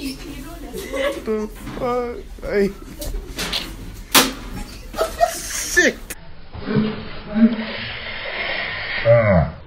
the fuck? Hey, sick. Ah.